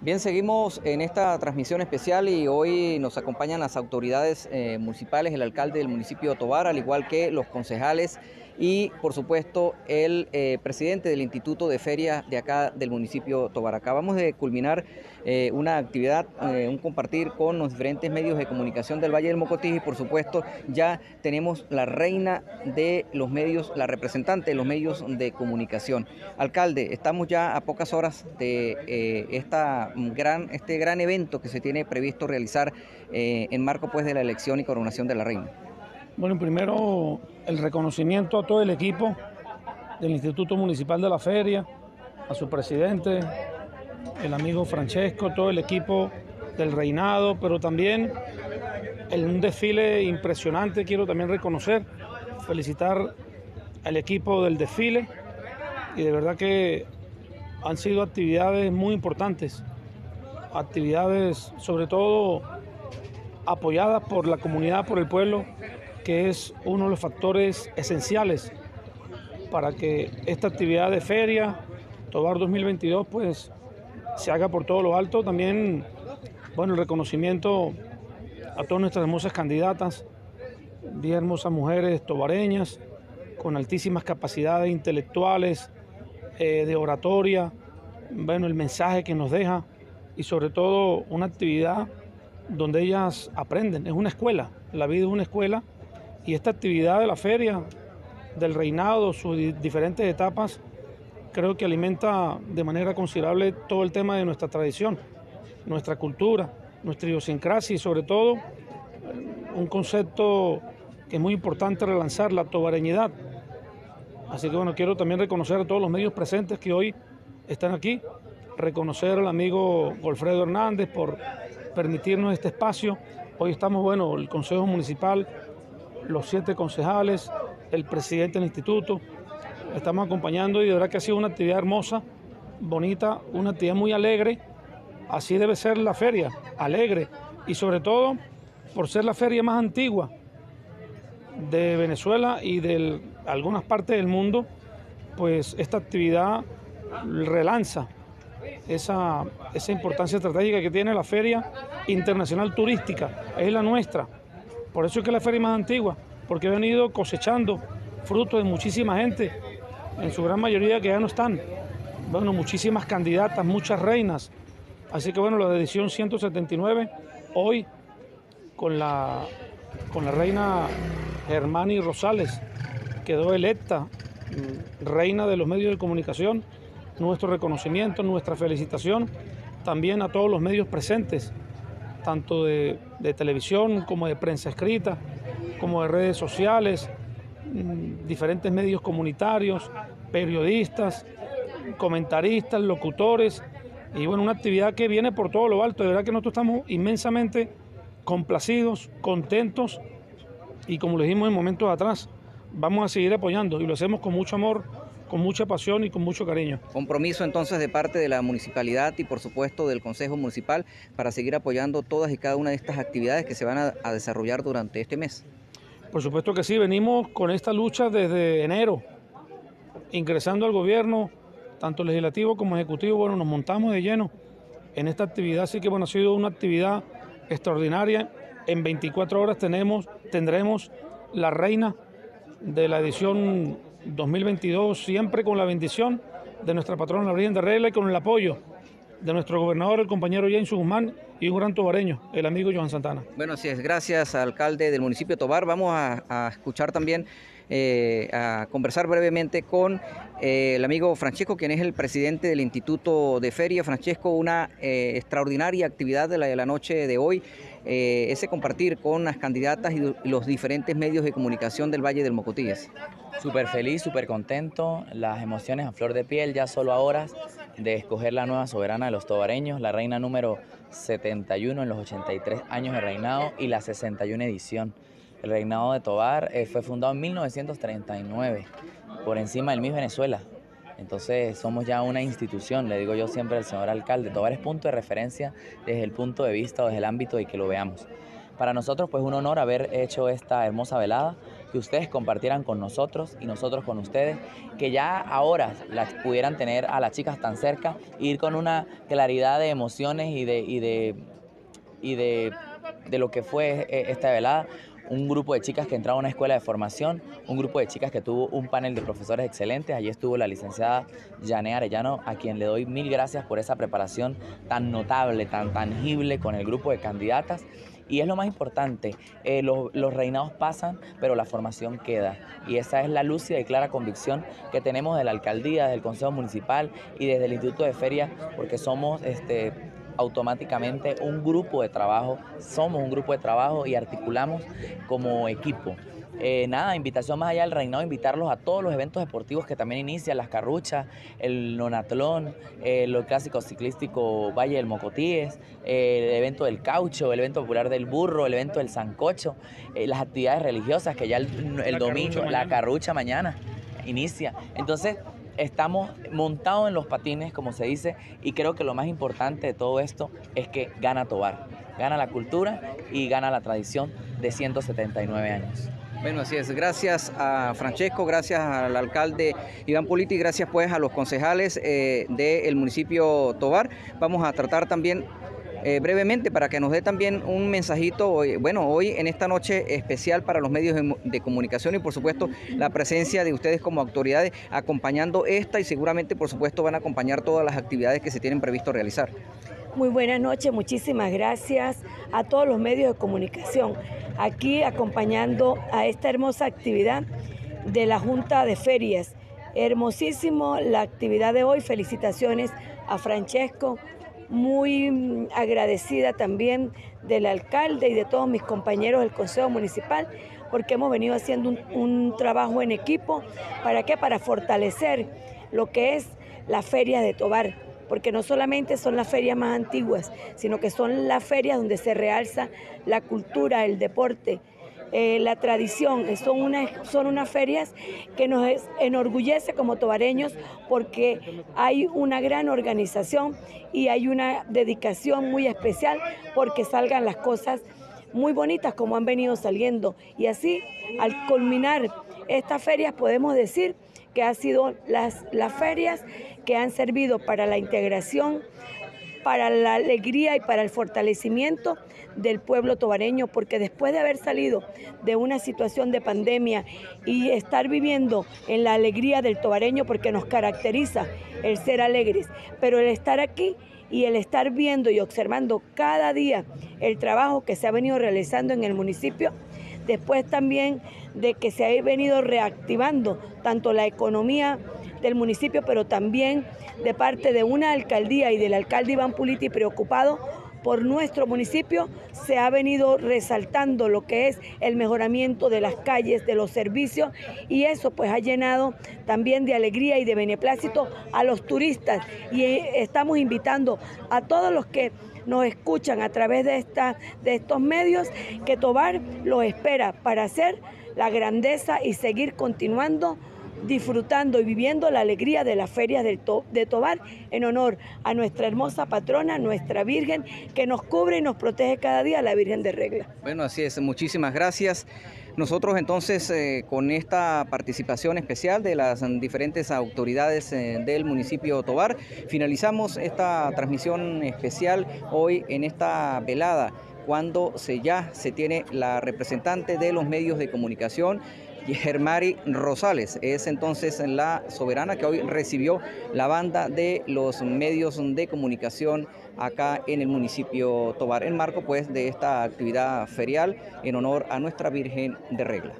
Bien, seguimos en esta transmisión especial y hoy nos acompañan las autoridades eh, municipales, el alcalde del municipio de Tobar, al igual que los concejales y por supuesto el eh, presidente del Instituto de Feria de acá del municipio Tobar. Acabamos de culminar eh, una actividad, eh, un compartir con los diferentes medios de comunicación del Valle del Mocotí y por supuesto ya tenemos la reina de los medios, la representante de los medios de comunicación. Alcalde, estamos ya a pocas horas de esta gran, este gran evento que se tiene previsto realizar en marco pues de la elección y coronación de la reina. Bueno, primero el reconocimiento a todo el equipo del Instituto Municipal de la Feria, a su presidente, el amigo Francesco, todo el equipo del reinado, pero también en un desfile impresionante quiero también reconocer, felicitar al equipo del desfile y de verdad que han sido actividades muy importantes, actividades sobre todo apoyadas por la comunidad, por el pueblo, que es uno de los factores esenciales para que esta actividad de feria, Tobar 2022, pues se haga por todo lo alto. También, bueno, el reconocimiento a todas nuestras hermosas candidatas, 10 hermosas mujeres tobareñas, con altísimas capacidades intelectuales, eh, de oratoria, bueno, el mensaje que nos deja y sobre todo una actividad donde ellas aprenden. Es una escuela, la vida es una escuela y esta actividad de la feria, del reinado, sus diferentes etapas, creo que alimenta de manera considerable todo el tema de nuestra tradición, nuestra cultura, nuestra idiosincrasia y sobre todo un concepto que es muy importante relanzar, la tobareñidad. Así que bueno, quiero también reconocer a todos los medios presentes que hoy están aquí, reconocer al amigo Golfredo Hernández por permitirnos este espacio. Hoy estamos, bueno, el Consejo Municipal, los siete concejales, el presidente del instituto. Estamos acompañando y de verdad que ha sido una actividad hermosa, bonita, una actividad muy alegre. Así debe ser la feria, alegre y sobre todo por ser la feria más antigua de Venezuela y de algunas partes del mundo, pues esta actividad relanza esa, esa importancia estratégica que tiene la Feria Internacional Turística, es la nuestra. Por eso es que la feria más antigua, porque ha venido cosechando frutos de muchísima gente, en su gran mayoría que ya no están. Bueno, muchísimas candidatas, muchas reinas. Así que bueno, la edición 179, hoy con la, con la reina Germani Rosales, quedó electa mm, reina de los medios de comunicación. Nuestro reconocimiento, nuestra felicitación también a todos los medios presentes tanto de, televisión como de prensa escrita, como de redes sociales, mm, diferentes medios comunitarios, periodistas, comentaristas, locutores, y bueno, una actividad que viene por todo lo alto. De verdad que nosotros estamos inmensamente complacidos, contentos, y como lo dijimos en momentos atrás, vamos a seguir apoyando y lo hacemos con mucho amor con mucha pasión y con mucho cariño. Compromiso entonces de parte de la municipalidad y por supuesto del Consejo Municipal para seguir apoyando todas y cada una de estas actividades que se van a, desarrollar durante este mes. Por supuesto que sí, venimos con esta lucha desde enero, ingresando al gobierno, tanto legislativo como ejecutivo, bueno, nos montamos de lleno en esta actividad, así que bueno, ha sido una actividad extraordinaria. En 24 horas tenemos, tendremos la reina de la edición 2022 siempre con la bendición de nuestra patrona la Virgen de Regla y con el apoyo de nuestro gobernador, el compañero James Guzmán, y un gran tobareño, el amigo Joan Santana. Bueno, así es. Gracias, alcalde del municipio de Tobar. Vamos a, escuchar también, eh, a conversar brevemente con eh, el amigo Francesco, quien es el presidente del Instituto de Feria. Francesco, una eh, extraordinaria actividad de la noche de hoy. ese compartir con las candidatas y los diferentes medios de comunicación del Valle del Mocotíes. Súper feliz, súper contento, las emociones a flor de piel, ya solo a de escoger la nueva soberana de los tobareños, la reina número 71 en los 83 años de reinado y la 61 edición. El reinado de Tobar eh, fue fundado en 1939 por encima del Miss Venezuela. Entonces somos ya una institución, le digo yo siempre al señor alcalde, Tobar es punto de referencia desde el punto de vista o desde el ámbito de que lo veamos. Para nosotros pues un honor haber hecho esta hermosa velada que ustedes compartieran con nosotros y nosotros con ustedes, que ya ahora las pudieran tener a las chicas tan cerca, ir con una claridad de emociones y de, y de, y de, de lo que fue eh, esta velada un grupo de chicas que entraron a una escuela de formación, un grupo de chicas que tuvo un panel de profesores excelentes. Allí estuvo la licenciada Jané Arellano, a quien le doy mil gracias por esa preparación tan notable, tan tangible con el grupo de candidatas. Y es lo más importante, eh, los, los, reinados pasan, pero la formación queda. Y esa es la lúcida y clara convicción que tenemos de la alcaldía, del Consejo Municipal y desde el Instituto de Feria, porque somos este, automáticamente un grupo de trabajo, somos un grupo de trabajo y articulamos como equipo. Eh, nada, invitación más allá del reinado, invitarlos a todos los eventos deportivos que también inician, las carruchas, el nonatlón, el clásico ciclístico Valle del Mocotíes, el evento del caucho, el evento popular del burro, el evento del sancocho, eh, las actividades religiosas que ya el, domingo, la carrucha mañana inicia. Entonces, estamos montados en los patines, como se dice, y creo que lo más importante de todo esto es que gana Tobar, gana la cultura y gana la tradición de 179 años. Bueno, así es. Gracias a Francesco, gracias al alcalde Iván Politi, gracias pues a los concejales eh, del municipio Tobar. Vamos a tratar también eh, brevemente para que nos dé también un mensajito, bueno, hoy en esta noche especial para los medios de, comunicación y por supuesto la presencia de ustedes como autoridades acompañando esta y seguramente por supuesto van a acompañar todas las actividades que se tienen previsto realizar. Muy buenas noches, muchísimas gracias a todos los medios de comunicación aquí acompañando a esta hermosa actividad de la Junta de Ferias. Hermosísimo la actividad de hoy, felicitaciones a Francesco, muy mm, agradecida también del alcalde y de todos mis compañeros del Consejo Municipal, porque hemos venido haciendo un, trabajo en equipo. ¿Para qué? Para fortalecer lo que es la feria de Tobar, porque no solamente son las ferias más antiguas, sino que son las ferias donde se realza la cultura, el deporte, eh, la tradición. Son unas, son unas ferias que nos enorgullece como tobareños porque hay una gran organización y hay una dedicación muy especial porque salgan las cosas muy bonitas como han venido saliendo. Y así, al culminar estas ferias, podemos decir que han sido las, las ferias que han servido para la integración, para la alegría y para el fortalecimiento del pueblo tobareño, porque después de haber salido de una situación de pandemia y estar viviendo en la alegría del tobareño, porque nos caracteriza el ser alegres, pero el estar aquí y el estar viendo y observando cada día el trabajo que se ha venido realizando en el municipio, después también de que se ha venido reactivando tanto la economía del municipio, pero también de parte de una alcaldía y del alcalde Iván Puliti preocupado por nuestro municipio, se ha venido resaltando lo que es el mejoramiento de las calles, de los servicios, y eso pues ha llenado también de alegría y de beneplácito a los turistas. Y eh, estamos invitando a todos los que nos escuchan a través de, esta, de estos medios que Tobar los espera para hacer la grandeza y seguir continuando disfrutando y viviendo la alegría de las ferias de Tobar en honor a nuestra hermosa patrona, nuestra Virgen, que nos cubre y nos protege cada día, la Virgen de Regla. Bueno, así es, muchísimas gracias. Nosotros entonces eh, con esta participación especial de las diferentes autoridades eh, del municipio Tobar, finalizamos esta transmisión especial hoy en esta velada cuando se ya se tiene la representante de los medios de comunicación Germari Rosales. Es entonces la soberana que hoy recibió la banda de los medios de comunicación acá en el municipio Tobar, en marco pues de esta actividad ferial en honor a nuestra Virgen de Regla.